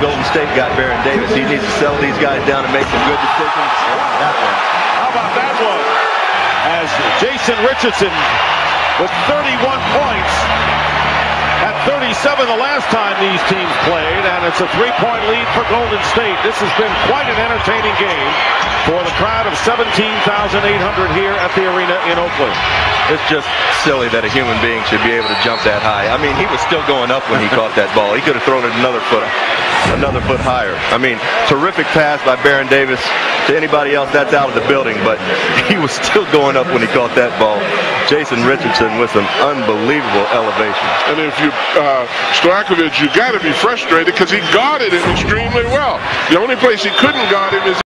Golden State got Baron Davis. He needs to settle these guys down and make some good decisions. How about that one? As Jason Richardson with 31 points at 37 the last time these teams played, and it's a three-point lead for Golden State. This has been quite an entertaining game for the crowd of 17,800 here at the arena in Oakland. It's just silly that a human being should be able to jump that high. I mean, he was still going up when he caught that ball. He could have thrown it another foot, another foot higher. I mean, terrific pass by Baron Davis. To anybody else, that's out of the building, but he was still going up when he caught that ball. Jason Richardson with some unbelievable elevation. And if you, uh, Stojakovic, you got to be frustrated because he guarded him extremely well. The only place he couldn't guard him is